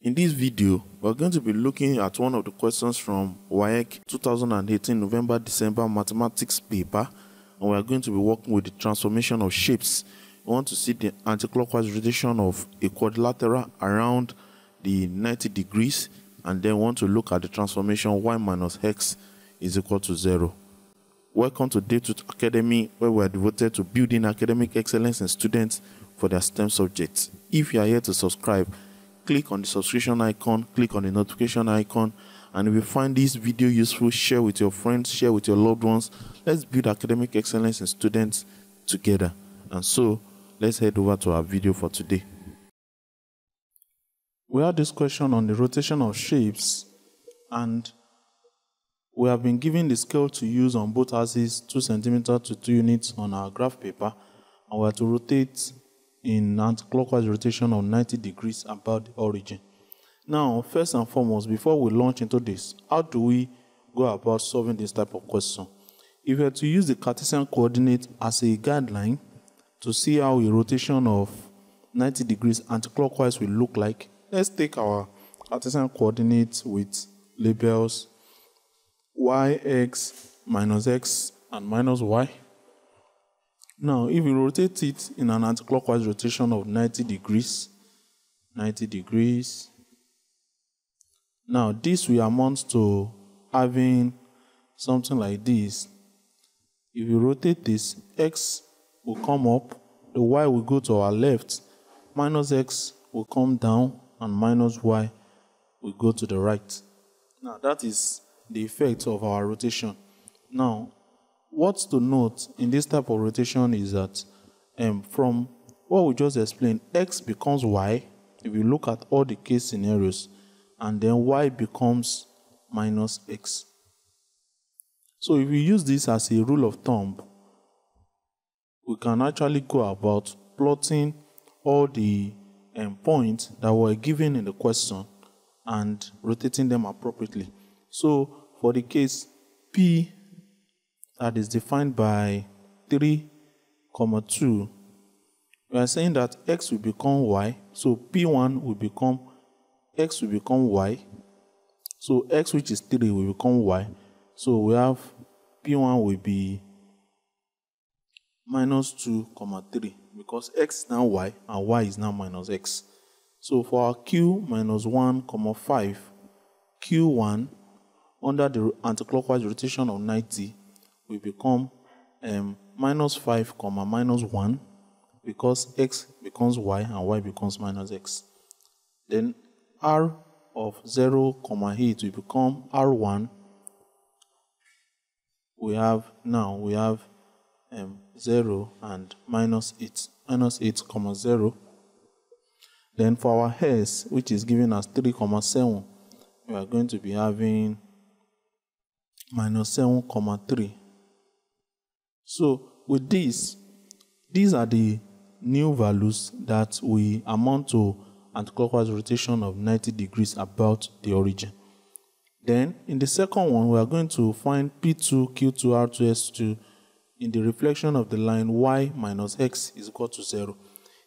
In this video, we're going to be looking at one of the questions from WAEC 2018 November-December mathematics paper and we're going to be working with the transformation of shapes. We want to see the anticlockwise rotation of a quadrilateral around the 90 degrees and then want to look at the transformation y minus x is equal to 0. Welcome to DaveTuts Academy where we are devoted to building academic excellence in students for their STEM subjects. If you are here to subscribe, click on the subscription icon, click on the notification icon, and if you find this video useful, share with your friends, share with your loved ones. Let's build academic excellence in students together. And so, let's head over to our video for today. We had this question on the rotation of shapes, and we have been given the scale to use on both axes 2 centimeter to 2 units on our graph paper, and we are to rotate in anti-clockwise rotation of 90 degrees about the origin. Now, first and foremost, before we launch into this, how do we go about solving this type of question? If we were to use the Cartesian coordinate as a guideline to see how a rotation of 90 degrees anti-clockwise will look like, let's take our Cartesian coordinates with labels y, x, minus x, and minus y. Now, if we rotate it in an anticlockwise rotation of 90 degrees, 90 degrees, now this will amount to having something like this. If you rotate this, x will come up, the y will go to our left, minus x will come down, and minus y will go to the right. Now, that is the effect of our rotation. Now, what's to note in this type of rotation is that um, from what we just explained, x becomes y if you look at all the case scenarios, and then y becomes minus x. So if we use this as a rule of thumb, we can actually go about plotting all the um, points that were given in the question and rotating them appropriately. So for the case P that is defined by 3 comma 2 we are saying that x will become y so p1 will become x will become y. So x which is 3 will become y. So we have p1 will be minus 2 comma 3 because x is now y and y is now minus x. So for our q minus 1 comma 5 q1 under the anticlockwise rotation of 90 will become um, minus 5 comma minus 1 because x becomes y and y becomes minus x. Then r of 0 comma 8 will become r1. We have now we have um, 0 and minus 8 minus 8 comma 0. Then for our s which is given as 3 comma 7 we are going to be having minus 7 comma 3 so with this, these are the new values that we amount to anticlockwise rotation of 90 degrees about the origin. Then in the second one, we are going to find P2, Q2, R2, S2 in the reflection of the line y minus x is equal to 0.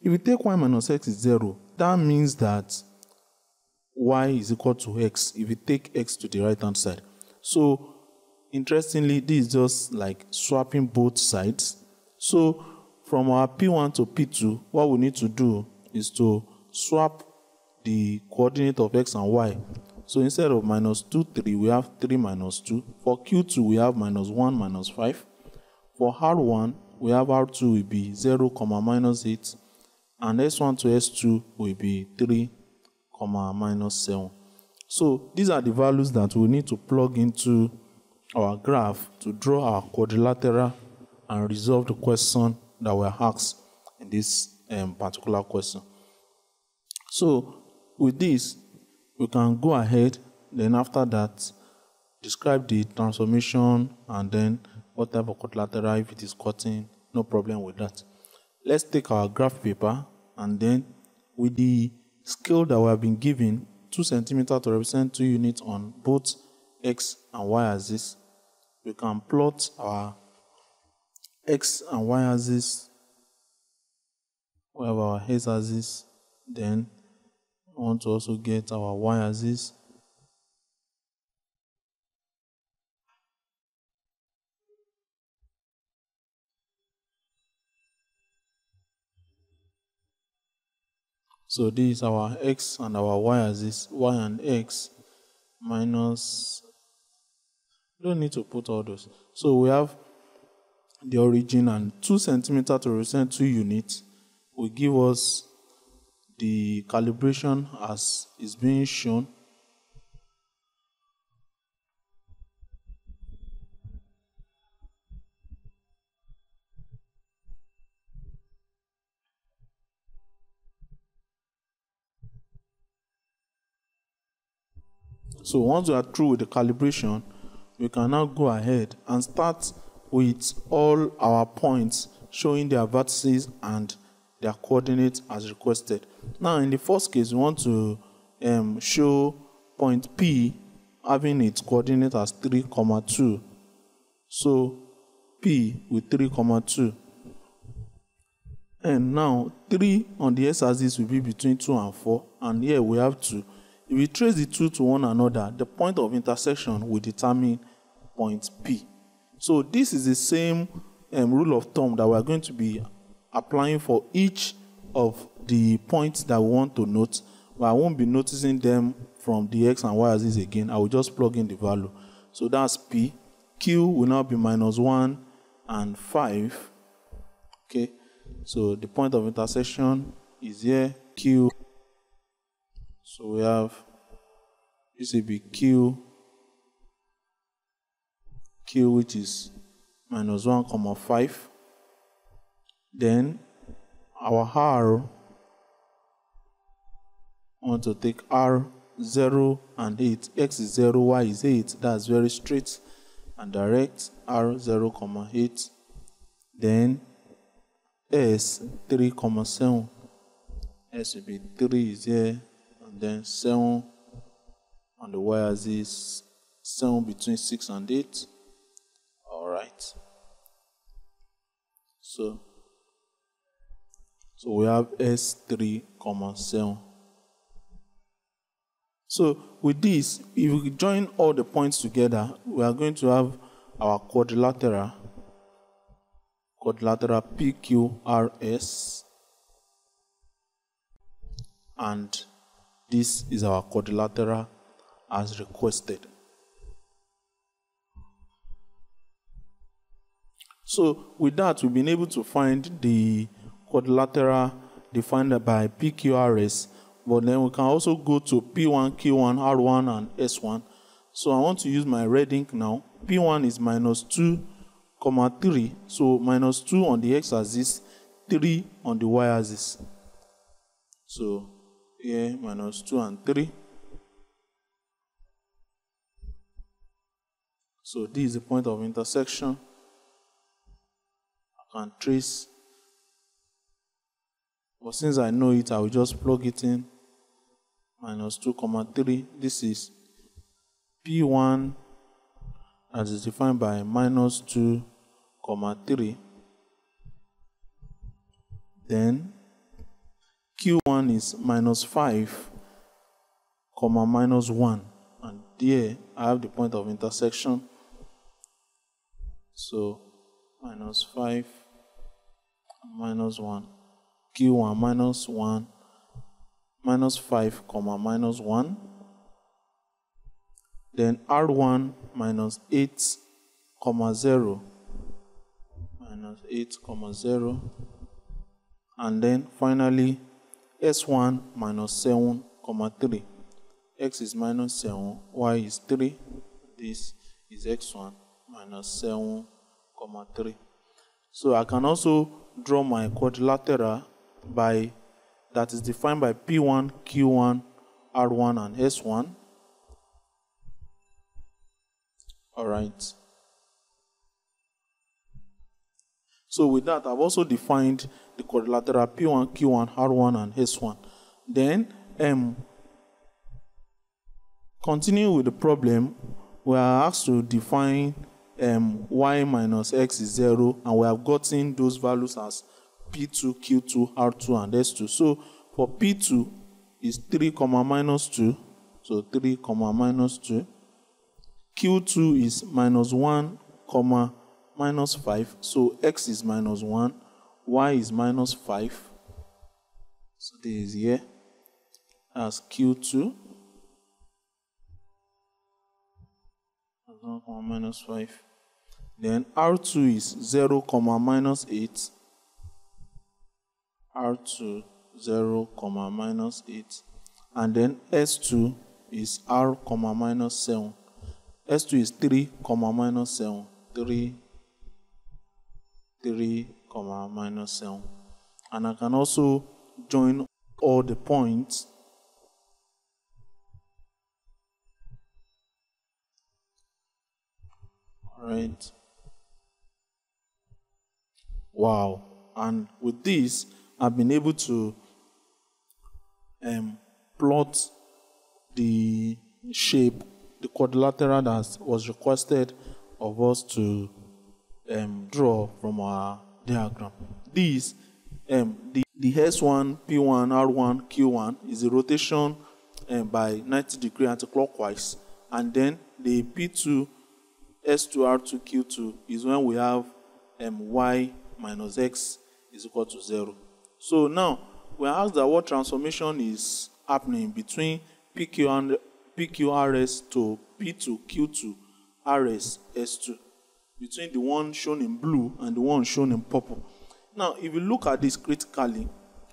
If we take y minus x is 0, that means that y is equal to x if we take x to the right hand side. So interestingly, this is just like swapping both sides. So from our P1 to P2, what we need to do is to swap the coordinate of x and y. So instead of minus 2, 3, we have 3 minus 2. For Q2, we have minus 1 minus 5. For R1, we have R2 will be 0, comma minus 8. And S1 to S2 will be 3, comma minus 7. So these are the values that we need to plug into our graph to draw our quadrilateral and resolve the question that we're asked in this um, particular question. So with this, we can go ahead, then after that, describe the transformation and then what type of quadrilateral, if it is cutting, no problem with that. Let's take our graph paper and then with the scale that we have been given, 2 centimeter to represent 2 units on both x and y axis, we can plot our x and y axis. We have our x axis, then we want to also get our y axis. So this is our x and our y axis, y and x minus, don't need to put all those. So we have the origin and 2 centimeter to represent 2 units will give us the calibration as is being shown. So once we are through with the calibration, we can now go ahead and start with all our points showing their vertices and their coordinates as requested. Now, in the first case, we want to um, show point P having its coordinate as 3, comma 2. So, P with 3, comma 2. And now, 3 on the x-axis will be between 2 and 4. And here we have 2. If we trace the two to one another, the point of intersection will determine point P. So this is the same um, rule of thumb that we're going to be applying for each of the points that we want to note. But I won't be noticing them from the x and y axis again. I will just plug in the value. So that's P. Q will now be minus 1 and 5. Okay. So the point of intersection is here, Q so we have this will be Q, Q which is minus 1 comma 5. Then our R, want to take R 0 and 8. X is 0, Y is 8. That's very straight and direct. R 0 comma 8. Then S 3 comma 7. S will be 3 is here And then 7 on the y axis, 7 between 6 and 8. Right. So, so we have S3, comma 7. So with this, if we join all the points together, we are going to have our quadrilateral, quadrilateral PQRS, and this is our quadrilateral as requested. So with that, we've been able to find the quadrilateral defined by PQRS, but then we can also go to P1, Q1, R1, and S1. So I want to use my red ink now. P1 is minus 2, comma 3. So minus 2 on the x-axis, 3 on the y-axis. So here minus 2 and 3. So this is the point of intersection. Can trace. But since I know it, I will just plug it in. Minus 2 comma 3. This is P1 as is defined by minus 2 comma 3. Then q1 is minus 5 comma minus 1 and here I have the point of intersection so minus 5 minus 1 q1 minus 1 minus 5 comma minus 1 then r1 minus 8 comma 0 minus 8 comma 0 and then finally s1 minus 7 comma 3 x is minus 7 y is 3 this is x1 minus 7 comma 3 so I can also draw my quadrilateral by that is defined by p1 q1 r1 and s1 all right. So with that, I've also defined the quadrilateral P1, Q1, R1, and S1. Then, um, continue with the problem, we are asked to define um, y minus x is 0, and we have gotten those values as P2, Q2, R2, and S2. So for P2, is 3 comma minus 2. So 3 comma minus 2. Q2 is minus 1 comma minus 5. So x is minus 1, y is minus 5. So this is here as Q2. 1 comma minus 5. Then R2 is 0 comma minus 8. R2 0 comma minus 8. And then S2 is R comma minus 7. S2 is 3 comma minus 7. 3 3 comma minus 7. And I can also join all the points right wow and with this i've been able to um, plot the shape the quadrilateral that was requested of us to um, draw from our diagram this um, the, the S1, P1, R1, Q1 is a rotation um, by 90 degree anticlockwise. And then the P2, S2, R2, Q2 is when we have um, Y minus X is equal to 0. So now we are asked that what transformation is happening between PQ and PQRS to P2, Q2, RS, S2. Between the one shown in blue and the one shown in purple. Now, if you look at this critically,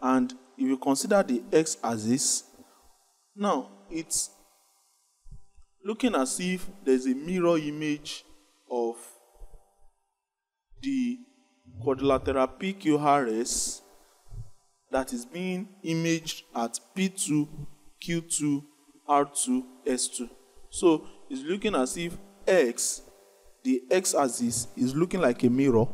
and if you consider the x axis, now it's looking as if there's a mirror image of quadrilateral PQRS that is being imaged at P2, Q2, R2, S2. So it's looking as if X, the X axis, is looking like a mirror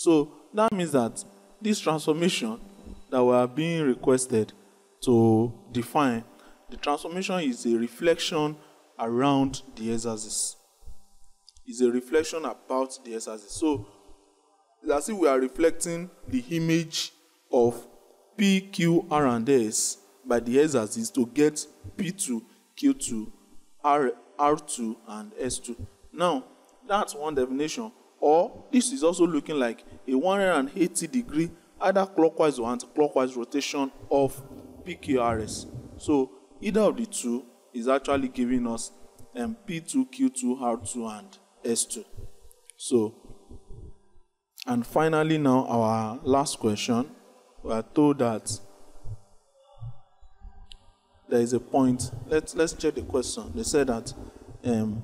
so that means that this transformation that we are being requested to define, the transformation is a reflection around the x-axis. Is a reflection about the x-axis. So as if we are reflecting the image of P, Q, R, and S by the x-axis to get P2, Q2, R, R2, and S2. Now, that's one definition or this is also looking like a 180 degree either clockwise or anti-clockwise rotation of PQRS. So either of the two is actually giving us um, P2, Q2, R2, and S2. So, and finally now our last question, we are told that there is a point. Let's let's check the question. They said that um,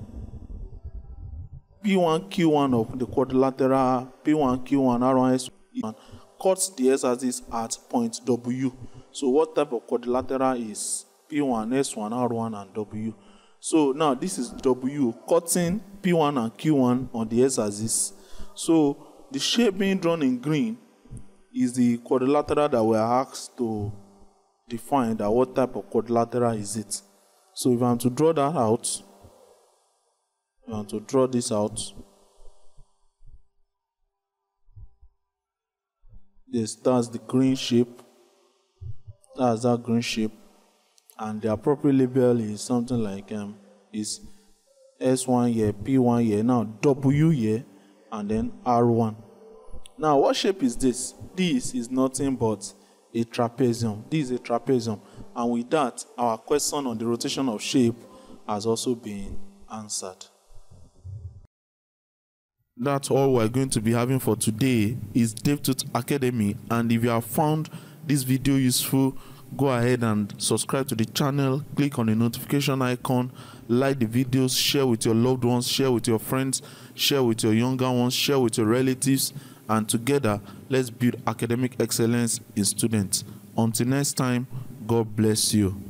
P1, Q1 of the quadrilateral P1, Q1, R1, S1 cuts the x-axis at point W. So what type of quadrilateral is P1, S1, R1, and W? So now this is W cutting P1 and Q1 on the x-axis. So the shape being drawn in green is the quadrilateral that we are asked to define that what type of quadrilateral is it. So if I'm to draw that out, and to draw this out this that's the green shape that's that green shape and the appropriate label is something like um is s1 here p1 here now w here and then r1 now what shape is this? This is nothing but a trapezium. This is a trapezium. And with that our question on the rotation of shape has also been answered. That's all we're going to be having for today is DevTut Academy. And if you have found this video useful, go ahead and subscribe to the channel, click on the notification icon, like the videos, share with your loved ones, share with your friends, share with your younger ones, share with your relatives, and together let's build academic excellence in students. Until next time, God bless you.